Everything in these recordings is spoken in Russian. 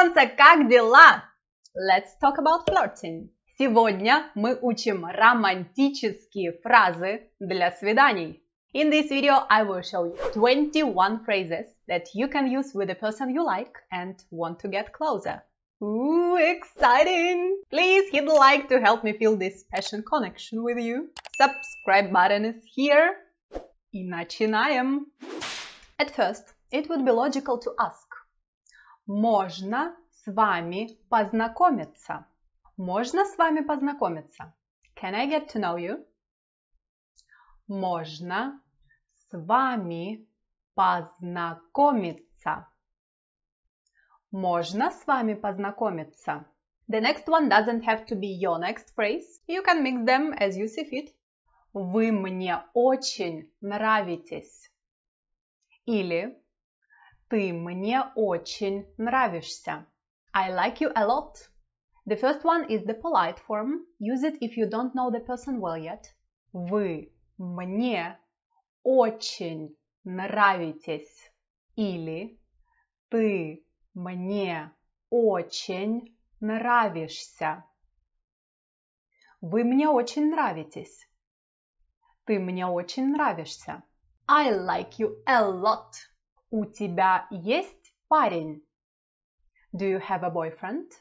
солнце, как дела? Let's talk about flirting. Сегодня мы учим романтические фразы для свиданий. In this video, I will show you 21 phrases that you can use with the person you like and want to get closer. Ooh, exciting! Please hit the like to help me feel this passion connection with you. Subscribe button is here. И начинаем! At first, it would be logical to ask. Можно с вами познакомиться? Можно с вами познакомиться? Can I get to know you? Можно с вами познакомиться? Можно с вами познакомиться? The next one doesn't have to be your next phrase. You can mix them as you see fit. Вы мне очень нравитесь. Или ты мне очень нравишься. I like you a lot. The first one is the polite form. Use it if you don't know the person well yet. Вы мне очень нравитесь. Или ты мне очень нравишься. Вы мне очень нравитесь. Ты мне очень нравишься. I like you a lot. У тебя есть парень? Do you have a boyfriend?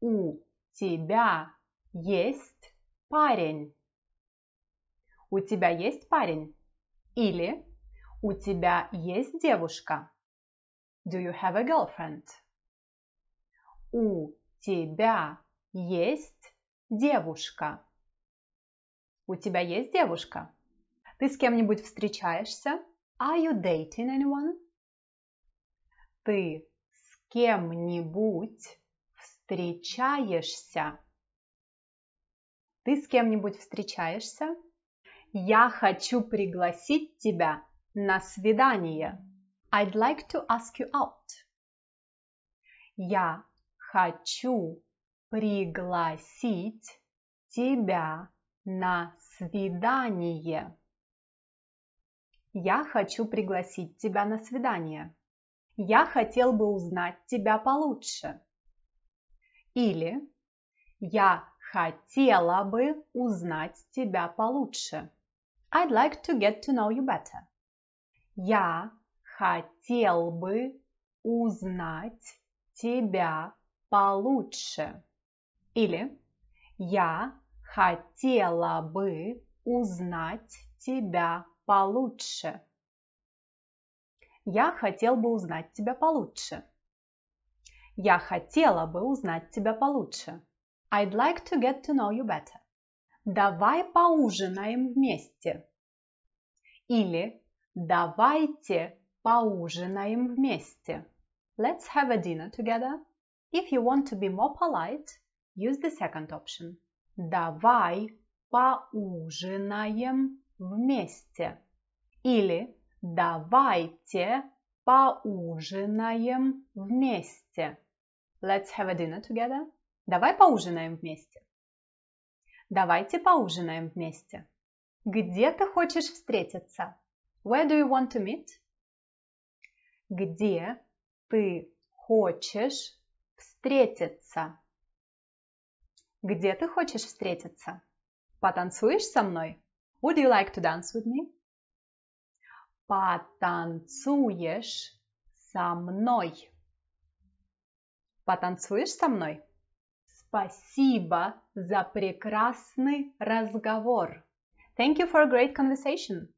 У тебя есть парень? У тебя есть парень? Или у тебя есть девушка? Do you have a girlfriend? У тебя есть девушка? У тебя есть девушка? Ты с кем-нибудь встречаешься? Are you dating anyone? Ты с кем-нибудь встречаешься? Ты с кем-нибудь встречаешься? Я хочу пригласить тебя на свидание. I'd like to ask you out. Я хочу пригласить тебя на свидание. Я хочу пригласить тебя на свидание. Я хотел бы узнать тебя получше. Или я хотела бы узнать тебя получше. I'd like to get to know you better. Я хотел бы узнать тебя получше. Или я хотела бы узнать тебя получше. Я хотел бы узнать тебя получше. Я хотела бы узнать тебя получше. I'd like to get to know you better. Давай поужинаем вместе. Или давайте поужинаем вместе. Let's have a dinner together. If you want to be more polite, use the second option. Давай поужинаем вместе. Или давайте поужинаем вместе. Let's have a dinner together. Давай поужинаем вместе. Давайте поужинаем вместе. Где ты хочешь встретиться? Where do you want to meet? Где ты хочешь встретиться? Где ты хочешь встретиться? Потанцуешь со мной? Would you like to dance with me? Потанцуешь со мной. Потанцуешь со мной? Спасибо за прекрасный разговор. Thank you for a great conversation.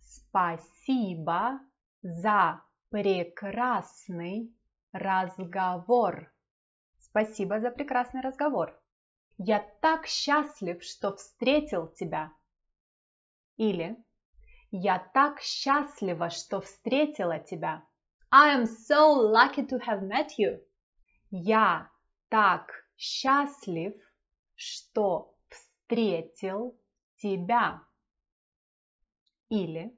Спасибо за прекрасный разговор. Спасибо за прекрасный разговор. Я так счастлив, что встретил тебя. Или «Я так счастлива, что встретила тебя». I am so lucky to have met you. Я так счастлив, что встретил тебя. Или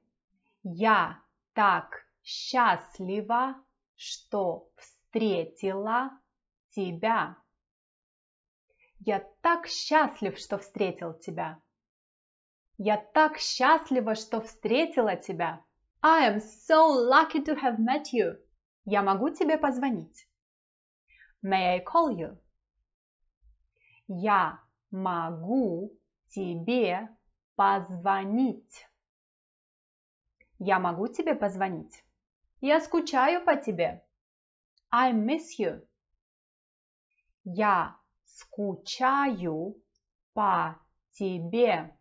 я так счастлива, что встретила тебя. Я так счастлив, что встретил тебя. Я так счастлива, что встретила тебя. I am so lucky to have met you. Я могу тебе позвонить? May I call you? Я могу тебе позвонить. Я могу тебе позвонить? Я скучаю по тебе. I miss you. Я скучаю по тебе.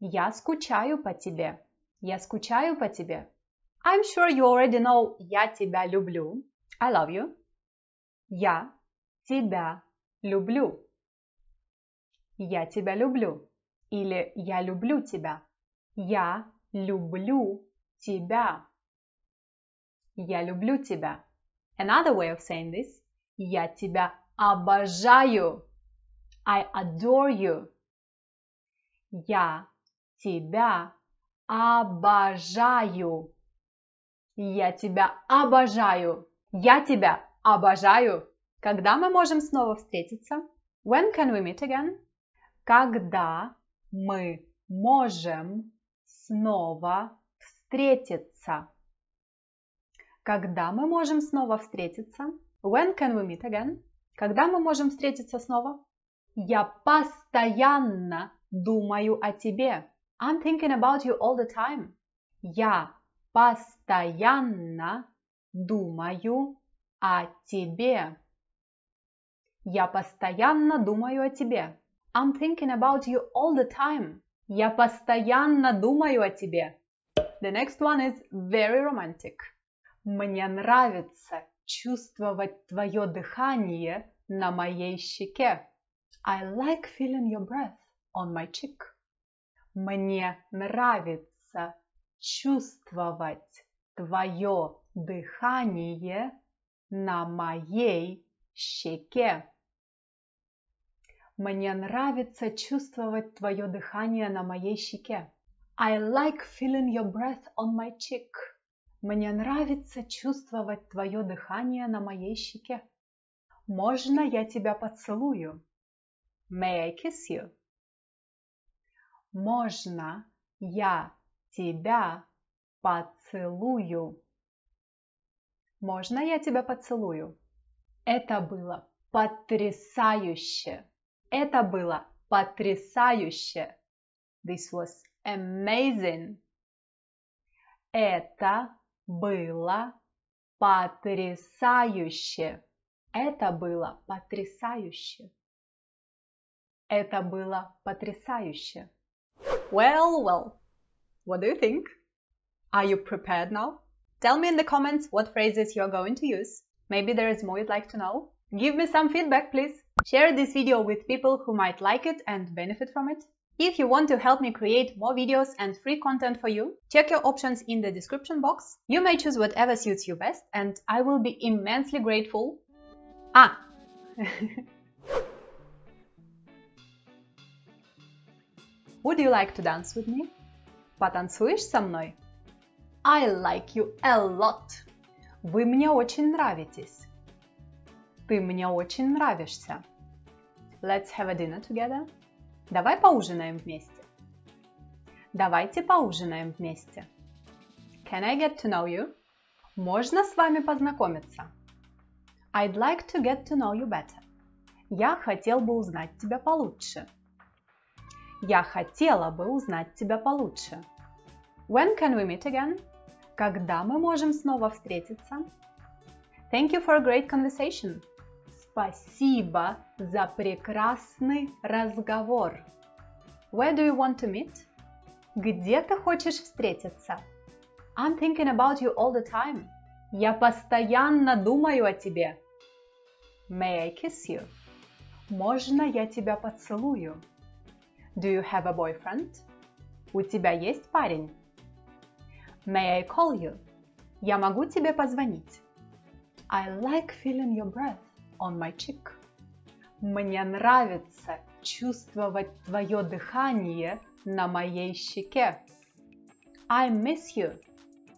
Я скучаю по тебе. Я скучаю по тебе. I'm sure you already know «Я тебя люблю». I love you. Я тебя люблю. Я тебя люблю. Или я люблю тебя. Я люблю тебя. Я люблю тебя. Another way of saying this. Я тебя обожаю. I adore you. Я тебя обожаю. Я тебя обожаю. Я тебя обожаю. Когда мы можем снова встретиться? When can we meet again? Когда мы можем снова встретиться? Когда мы можем снова встретиться? When can we meet again? Когда мы можем встретиться снова? Я постоянно думаю о тебе. I'm thinking about you all the time. Я постоянно думаю о тебе. Я постоянно думаю о тебе. I'm thinking about you all the time. Я постоянно думаю о тебе. The next one is very romantic. Мне нравится чувствовать твое дыхание на моей щеке. I like feeling your breath on my cheek. Мне нравится чувствовать твое дыхание на моей щеке. Мне нравится чувствовать твое дыхание на моей щеке. I like feeling your breath on my cheek. Мне нравится чувствовать твое дыхание на моей щеке. Можно я тебя поцелую? May I kiss you? Можно я тебя поцелую? Можно я тебя поцелую? Это было потрясающе. Это было потрясающе. This was amazing. Это было потрясающе. Это было потрясающе. Это было потрясающе. Well, well. What do you think? Are you prepared now? Tell me in the comments what phrases you're going to use. Maybe there is more you'd like to know. Give me some feedback, please. Share this video with people who might like it and benefit from it. If you want to help me create more videos and free content for you, check your options in the description box. You may choose whatever suits you best and I will be immensely grateful. Ah! Would you like to dance with me? Потанцуешь со мной? I like you a lot. Вы мне очень нравитесь. Ты мне очень нравишься. Let's have a dinner together. Давай поужинаем вместе. Давайте поужинаем вместе. Can I get to know you? Можно с вами познакомиться? I'd like to get to know you better. Я хотел бы узнать тебя получше. Я хотела бы узнать тебя получше. When can we meet again? Когда мы можем снова встретиться? Thank you for a great conversation. Спасибо за прекрасный разговор. Where do you want to meet? Где ты хочешь встретиться? I'm thinking about you all the time. Я постоянно думаю о тебе. May I kiss you? Можно я тебя поцелую? Do you have a boyfriend? У тебя есть парень? May I call you? Я могу тебе позвонить? I like feeling your breath on my cheek. Мне нравится чувствовать твое дыхание на моей щеке. I miss you.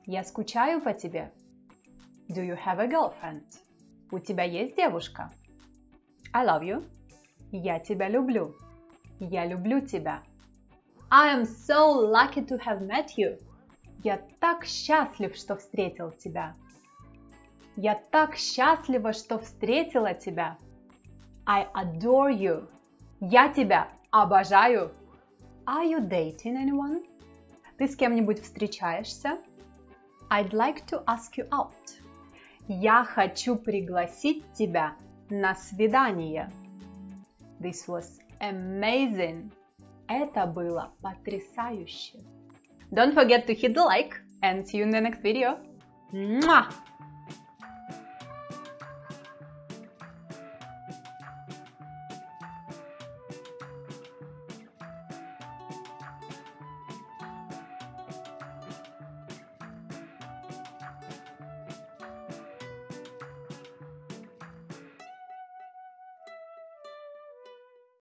Я скучаю по тебе. Do you have a girlfriend? У тебя есть девушка? I love you. Я тебя люблю. Я люблю тебя. I am so lucky to have met you. Я так счастлив, что встретил тебя. Я так счастлива, что встретила тебя. I adore you. Я тебя обожаю. Are you dating anyone? Ты с кем-нибудь встречаешься? I'd like to ask you out. Я хочу пригласить тебя на свидание. This was amazing. Это было потрясающе. Don't forget to hit the like and see you in the next video. Mwah!